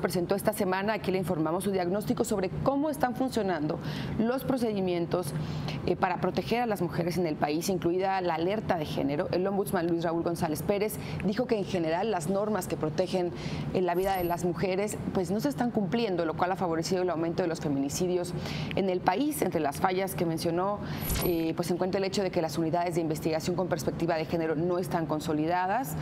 presentó esta semana, aquí le informamos su diagnóstico sobre cómo están funcionando los procedimientos eh, para proteger a las mujeres en el país, incluida la alerta de género. El ombudsman Luis Raúl González Pérez dijo que en general las normas que protegen en la vida de las mujeres pues no se están cumpliendo, lo cual ha favorecido el aumento de los feminicidios en el país. Entre las fallas que mencionó, eh, pues se encuentra el hecho de que las unidades de investigación con perspectiva de género no están consolidadas.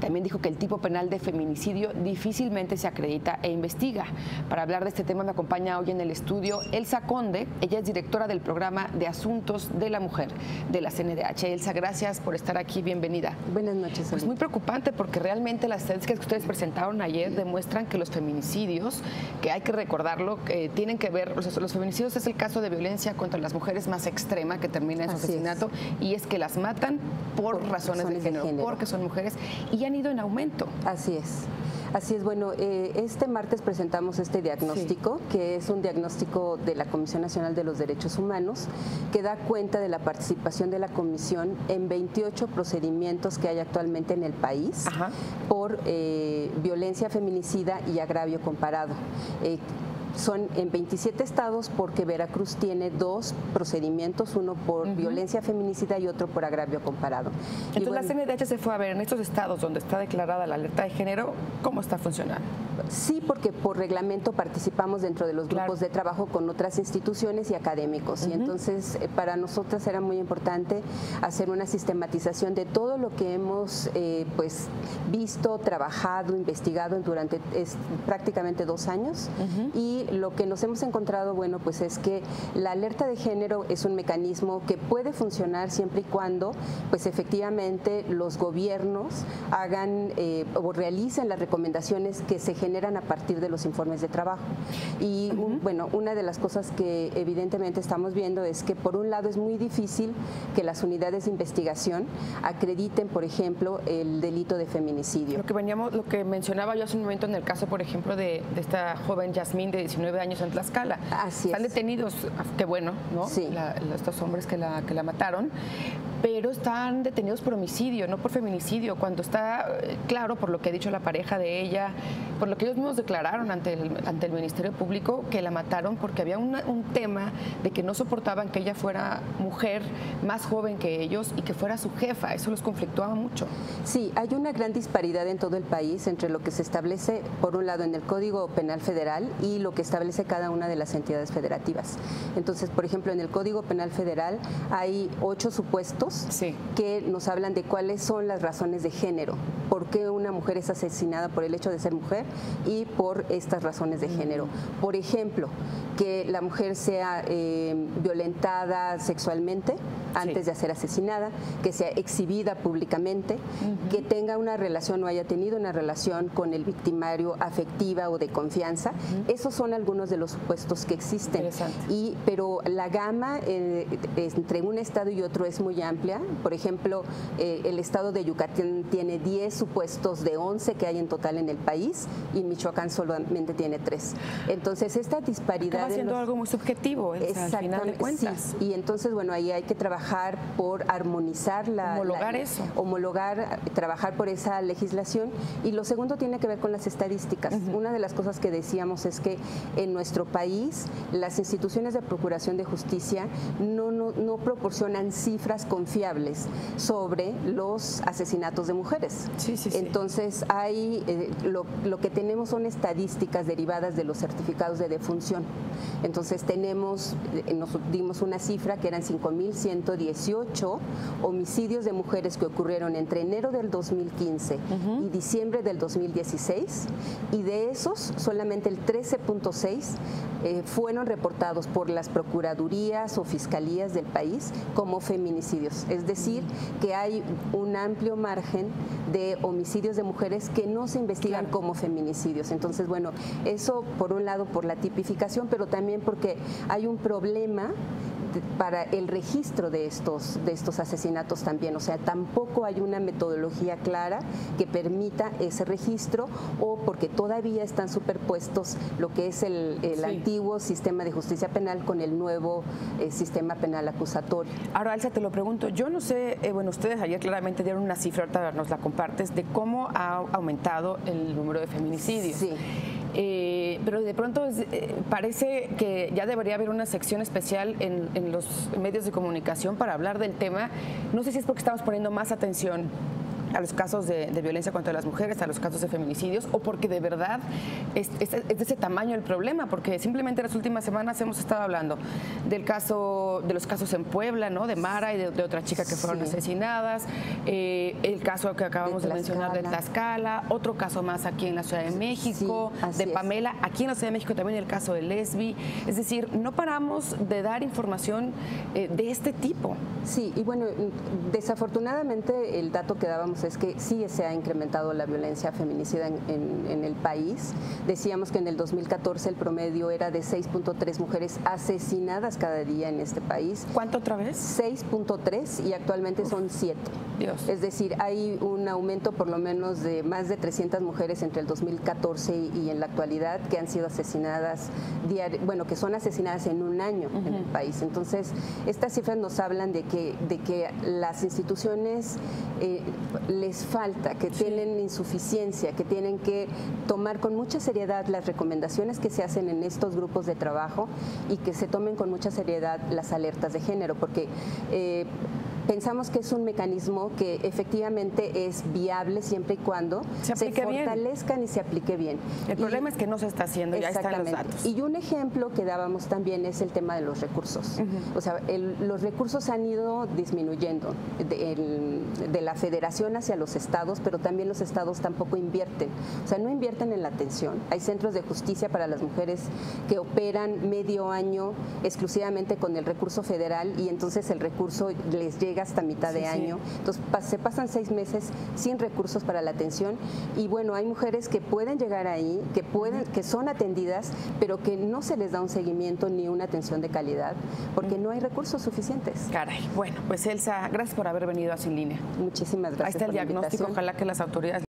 También dijo que el tipo penal de feminicidio difícilmente se acredita e investiga. Para hablar de este tema me acompaña hoy en el estudio Elsa Conde. Ella es directora del programa de Asuntos de la Mujer de la CNDH. Elsa, gracias por estar aquí. Bienvenida. Buenas noches. Es pues muy preocupante porque realmente las estadísticas que ustedes presentaron ayer demuestran que los feminicidios, que hay que recordarlo, tienen que ver, los feminicidios es el caso de violencia contra las mujeres más extrema que termina en su asesinato y es que las matan por, razones, de, género, de género, porque son mujeres y han ido en aumento. Así es. Así es, bueno, eh, este martes presentamos este diagnóstico, que es un diagnóstico de la Comisión Nacional de los Derechos Humanos, que da cuenta de la participación de la Comisión en 28 procedimientos que hay actualmente en el país por eh, violencia feminicida y agravio comparado. Eh, son en 27 estados porque Veracruz tiene dos procedimientos, uno por violencia feminicida y otro por agravio comparado. Entonces la CNDH se fue a ver en estos estados donde está declarada la alerta de género, ¿cómo está funcionando? Sí, porque por reglamento participamos dentro de los grupos de trabajo con otras instituciones y académicos. Y entonces eh, para nosotras era muy importante hacer una sistematización de todo lo que hemos eh, pues visto, trabajado, investigado durante prácticamente dos años. Y lo que nos hemos encontrado, bueno, pues es que la alerta de género es un mecanismo que puede funcionar siempre y cuando, pues efectivamente, los gobiernos hagan eh, o realicen las recomendaciones que se generan a partir de los informes de trabajo. Y bueno, una de las cosas que evidentemente estamos viendo es que por un lado es muy difícil que las unidades de investigación acrediten, por ejemplo, el delito de feminicidio. Lo que veníamos, lo que mencionaba yo hace un momento en el caso, por ejemplo, de, esta joven Yasmín de 19 años en Tlaxcala. Así Están detenidos, qué bueno, ¿no? Sí. estos hombres que la, que la mataron, pero están detenidos por homicidio, no por feminicidio, cuando está eh, claro, por lo que ha dicho la pareja de ella, por lo que ellos mismos declararon ante el, ante el Ministerio Público, que la mataron porque había un tema de que no soportaban que ella fuera mujer más joven que ellos y que fuera su jefa. Eso los conflictuaba mucho. Sí, hay una gran disparidad en todo el país entre lo que se establece, por un lado, en el Código Penal Federal y lo que establece cada una de las entidades federativas. Entonces, por ejemplo, en el Código Penal Federal hay ocho supuestos que nos hablan de cuáles son las razones de género, por qué una mujer es asesinada por el hecho de ser mujer y por estas razones de género. Por ejemplo, que la mujer sea eh, violentada sexualmente antes de ser asesinada, que sea exhibida públicamente, que tenga una relación o haya tenido una relación con el victimario afectiva o de confianza. Esos son algunos de los supuestos que existen. Y, pero la gama eh, entre un estado y otro es muy amplia. Por ejemplo, eh, el estado de Yucatán tiene 10 supuestos de 11 que hay en total en el país y Michoacán solamente tiene 3. Entonces, esta disparidad... Está haciendo algo muy subjetivo, al final de cuentas. Y entonces, bueno, ahí hay que trabajar por armonizar la... Homologar eso. Homologar, trabajar por esa legislación. Y lo segundo tiene que ver con las estadísticas. Una de las cosas que decíamos es que en nuestro país las instituciones de procuración de justicia no, no, proporcionan cifras confiables sobre los asesinatos de mujeres. Sí, sí, Entonces, hay, eh, lo, lo, que tenemos son estadísticas derivadas de los certificados de defunción. Entonces, tenemos, eh, nos dimos una cifra que eran 5.118 homicidios de mujeres que ocurrieron entre enero del 2015 y diciembre del 2016, y de esos solamente el 13.6 eh, fueron reportados por las procuradurías o fiscalías del país como feminicidios. Es decir, que hay un amplio margen de homicidios de mujeres que no se investigan como feminicidios. Entonces, bueno, eso por un lado por la tipificación, pero también porque hay un problema para el registro de estos, de estos asesinatos también. O sea, tampoco hay una metodología clara que permita ese registro o porque todavía están superpuestos lo que es el, antiguo sistema de justicia penal con el nuevo eh, sistema penal acusatorio. Ahora, Elsa, te lo pregunto. Yo no sé, eh, bueno, ustedes ayer claramente dieron una cifra, ahorita nos la compartes, de cómo ha aumentado el número de feminicidios. Sí. Eh, pero de pronto eh, parece que ya debería haber una sección especial en, en los medios de comunicación para hablar del tema. No sé si es porque estamos poniendo más atención a los casos de, violencia contra las mujeres, a los casos de feminicidios, o porque de verdad es, de ese tamaño el problema, porque simplemente en las últimas semanas hemos estado hablando del caso, de los casos en Puebla, ¿no? De Mara y de, otra chica que fueron asesinadas, eh, el caso que acabamos de, mencionar de Tlaxcala, otro caso más aquí en la Ciudad de México, de Pamela, aquí en la Ciudad de México también el caso de Lesbi, es decir, no paramos de dar información eh, de este tipo. Sí, y bueno, desafortunadamente el dato que dábamos es que sí se ha incrementado la violencia feminicida en, el país. Decíamos que en el 2014 el promedio era de 6.3 mujeres asesinadas cada día en este país. ¿Cuánto otra vez? 6.3 y actualmente son 7. Dios. Es decir, hay un aumento por lo menos de más de 300 mujeres entre el 2014 y en la actualidad que han sido asesinadas, bueno, que son asesinadas en un año en el país. Entonces, estas cifras nos hablan de que, de que las instituciones eh, les falta, que tienen insuficiencia, que tienen que tomar con mucha seriedad las recomendaciones que se hacen en estos grupos de trabajo y que se tomen con mucha seriedad las alertas de género, porque eh, pensamos que es un mecanismo que efectivamente es viable siempre y cuando se, fortalezcan y se aplique bien. El problema es que no se está haciendo, ya están los datos. Y un ejemplo que dábamos también es el tema de los recursos. O sea, los recursos han ido disminuyendo de, la federación hacia los estados, pero también los estados tampoco invierten. O sea, no invierten en la atención. Hay centros de justicia para las mujeres que operan medio año exclusivamente con el recurso federal y entonces el recurso les llega hasta mitad de año. Entonces se pasan seis meses sin recursos para la atención y bueno, hay mujeres que pueden llegar ahí, que pueden, que son atendidas, pero que no se les da un seguimiento ni una atención de calidad porque no hay recursos suficientes. Caray, bueno, pues Elsa, gracias por haber venido a Sin Línea. Muchísimas gracias. Ahí está el diagnóstico, ojalá que las autoridades